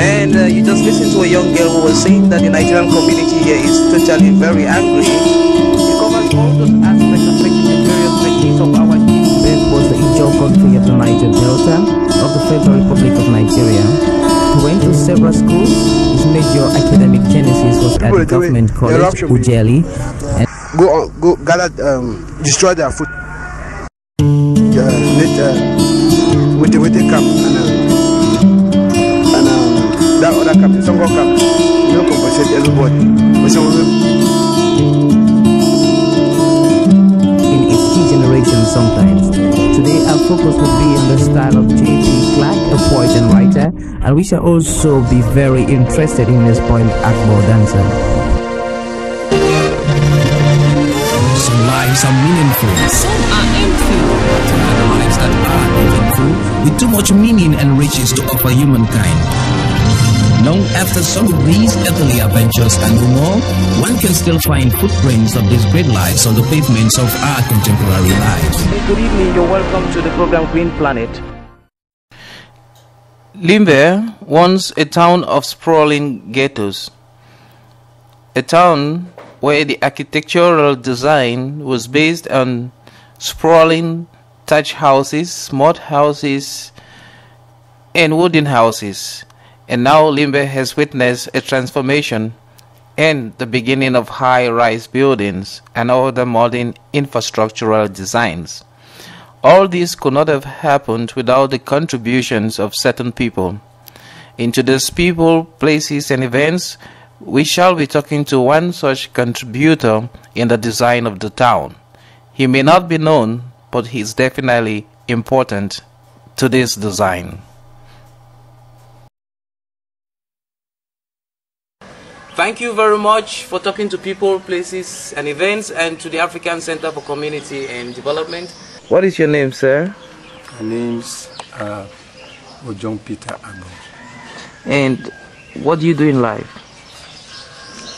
And uh, you just listen to a young girl who was saying that the Nigerian community here is totally very angry. It covers all those aspects affecting the various techniques of our This was the Ijaw country of the Niger Delta of the Federal Republic of Nigeria. He went to several schools. His major academic genesis was at the government college, Ughelli. And go on, go gather, um, destroy their food. Yeah, let, uh, with the with the camp and, and um, that other camp, the Songo camp, you know, compensate everybody. But some of them, in its key generation sometimes. Today our focus will be on the style of J.P. Clark, a poet and writer, and we shall also be very interested in his poem Agbor Dancer. Some lives are meaningful. Some are empty. Other lives that are meaningful with too much meaning and riches to offer humankind. Long after some of these earthly adventures are no more, one can still find footprints of these great lives on the pavements of our contemporary lives. Good evening, you're welcome to the program Green Planet. Limbe, once a town of sprawling ghettos, a town where the architectural design was based on sprawling thatch houses, mud houses, and wooden houses. And now Limbe has witnessed a transformation and the beginning of high rise buildings and other modern infrastructural designs. All this could not have happened without the contributions of certain people. In today's people, places, and events, we shall be talking to one such contributor in the design of the town. He may not be known, but he is definitely important to this design. Thank you very much for talking to people, places, and events, and to the African Center for Community and Development. What is your name, sir? My name's uh, Ojong Peter Agbor. And what do you do in life?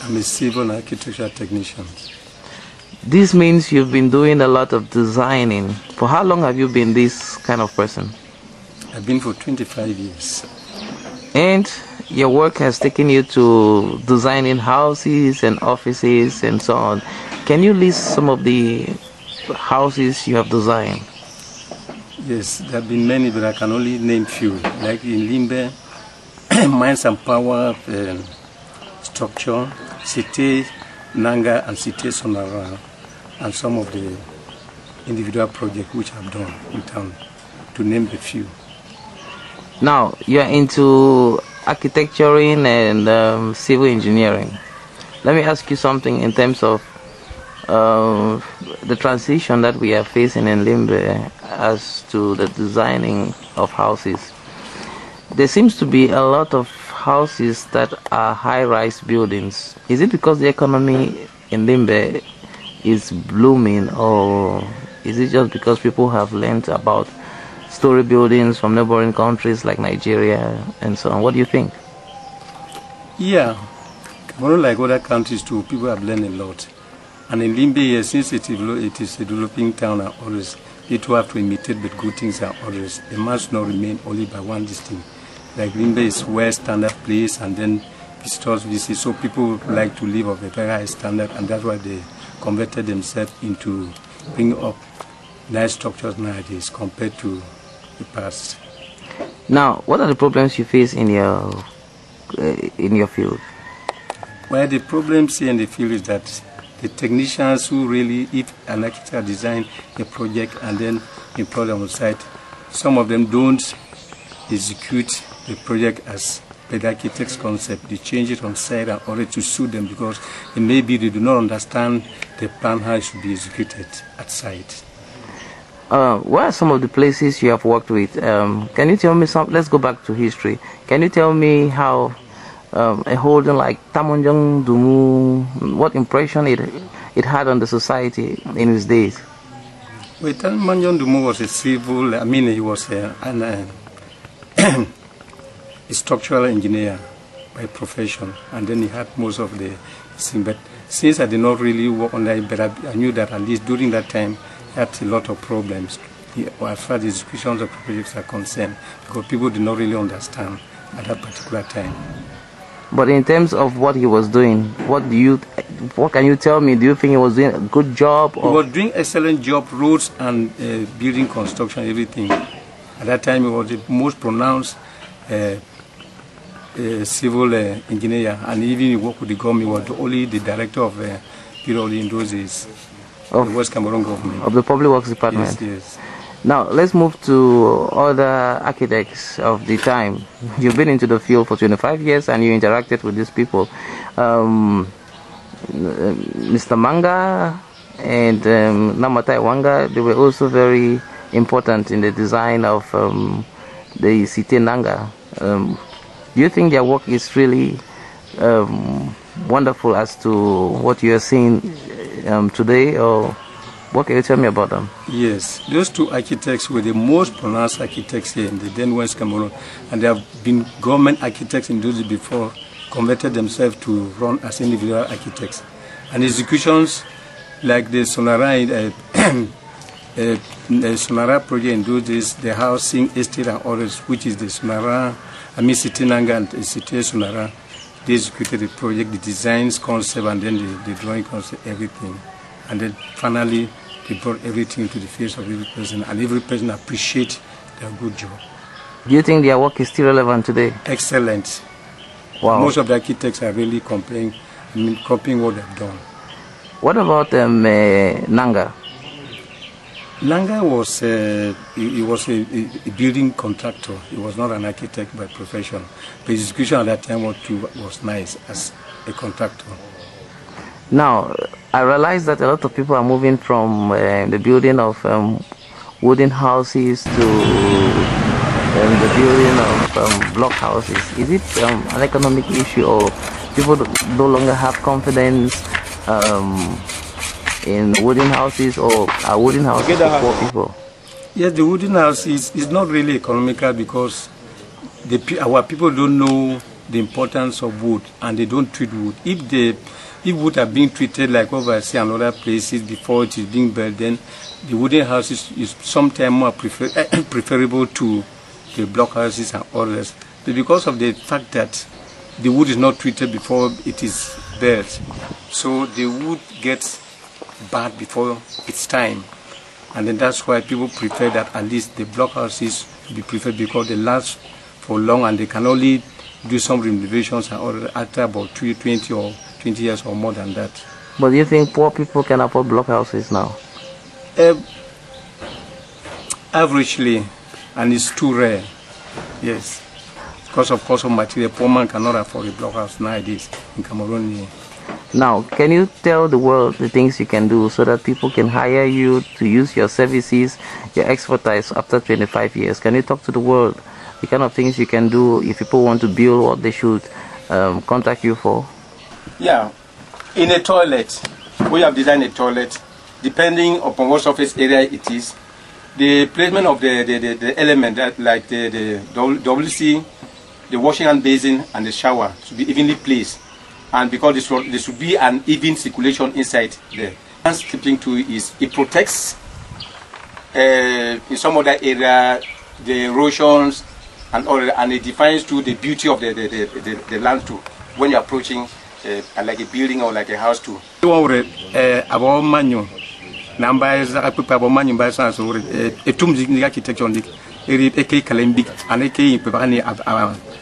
I'm a civil architecture technician. This means you've been doing a lot of designing. For how long have you been this kind of person? I've been for 25 years. And your work has taken you to designing houses and offices and so on. Can you list some of the houses you have designed? Yes, there have been many, but I can only name few. Like in Limbe, Mines and Power um, Structure, Cité Nanga, and Cité Sonara, and some of the individual projects which I've done in town, to name a few. Now, you're into architecturing and um, civil engineering. Let me ask you something in terms of uh, the transition that we are facing in Limbe as to the designing of houses. There seems to be a lot of houses that are high-rise buildings. Is it because the economy in Limbe is blooming, or is it just because people have learned about story buildings from neighboring countries like Nigeria and so on? What do you think? Yeah, Cameroon, like other countries too, people have learned a lot. And in Limbe, here, since it is, it is a developing town and others, people have to imitate the good things and others. They must not remain only by one distinct. Like Limbe is well standard place and then visitors visit, so people like to live of a very high standard and that's why they converted themselves into bringing up nice structures nowadays compared to the past. Now, what are the problems you face in your uh, in your field? Well, the problems here in the field is that the technicians who really, if an architect design a project and then employ them on site, some of them don't execute the project as per the architect's concept. They change it on site in order to suit them because maybe they do not understand the plan how it should be executed at site. Uh, what are some of the places you have worked with? Um, can you tell me some? Let's go back to history. Can you tell me how um, a holding like Tamonjong Dumu, what impression it it had on the society in his days? Well, Tamonjong Dumu was a civil, I mean, he was a, an, uh, a structural engineer by profession, and then he had most of the thing. But since I did not really work on that, but I, I knew that at least during that time, had a lot of problems as far as the executions of projects are concerned because people did not really understand at that particular time. But in terms of what he was doing, what do you, what can you tell me? Do you think he was doing a good job? He was doing excellent job, roads and uh, building construction, everything. At that time, he was the most pronounced uh, uh, civil uh, engineer, and even he worked with the government. He was only the director of uh, Piroli in those days, Of- the West Cameroon government. of the Public Works Department? Yes, yes. Now let's move to other architects of the time. You've been into the field for 25 years and you interacted with these people. Um, Mr. Manga and um, Namatai Wanga, they were also very important in the design of um, the Cité Nanga. Um, do you think their work is really um, wonderful as to what you are seeing um, today, or what can you tell me about them? Yes, those two architects were the most pronounced architects here in the then West Cameroon, and they have been government architects in those before, converted themselves to run as individual architects. And executions like the Sonara, uh, uh, the Sonara project in those days, the housing estate and others, which is the Sonara, I mean Cité Nanga and Cité Sonara, they executed the project, the designs, concept, and then the, the drawing concept, everything. And then finally, they brought everything to the face of every person, and every person appreciate their good job. Do you think their work is still relevant today? Excellent. Wow. Most of the architects are really comparing, I mean, copying what they've done. what about um, uh, Nanga? Langa was uh, he, he was a, a, building contractor. He was not an architect by profession. But his execution at that time was, too, was nice as a contractor. Now, I realize that a lot of people are moving from uh, the building of um, wooden houses to um, the building of um, block houses. Is it um, an economic issue, or people no longer have confidence um, in wooden houses, or a wooden houses for poor people? Yes, the wooden house is, is not really economical because the, our people don't know the importance of wood and they don't treat wood. If the if wood are being treated like over say in other places before it is being built, then the wooden houses is sometimes more prefer, preferable to the block houses and others. But because of the fact that the wood is not treated before it is built, so the wood gets bad before its time. And then that's why people prefer that at least the block houses be preferred because they last for long and they can only do some renovations after about two- 20 or 20 years or more than that. But do you think poor people can afford block houses now? Uh, averagely, and it's too rare, yes. Because of cost of material, poor man cannot afford a block house nowadays in Cameroon. Now, can you tell the world the things you can do so that people can hire you to use your services, your expertise after 25 years? Can you talk to the world the kind of things you can do if people want to build what they should um, contact you for? Yeah, in a toilet, we have designed a toilet depending upon what surface area it is. The placement of the, the, the, the element, that, like the, the WC, the washing hand basin, and the shower, should be evenly placed. And because this, will- there should be an even circulation inside there. One thing too is it protects uh, in some other area the erosions and all and it defines to the beauty of the, the, the, the, the land too when you're approaching uh, like a building or like a house too.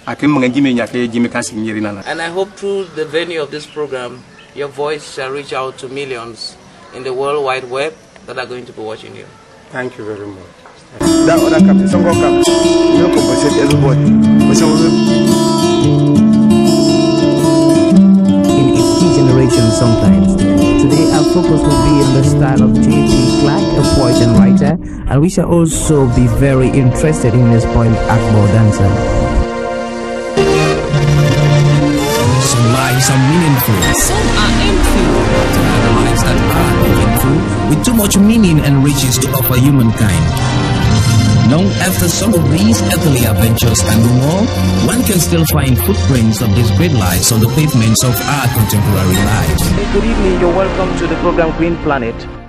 Akim mga jimi nya ke jimi kan sin yiri nana. And I hope through the venue of this program, your voice shall reach out to millions in the World Wide Web that are going to be watching you. Thank you very much. That other captain, Songo captain, you know, compensate everybody. But some of them, in its degeneration sometimes. Today our focus will be in the style of J.P. Clark, a poet and writer, and we shall also be very interested in his poem Agbor Dancer. Much meaning and riches to offer humankind. Long after some of these earthly adventures and more, one can still find footprints of these great lives on the pavements of our contemporary lives. Good evening, you're welcome to the program Green Planet.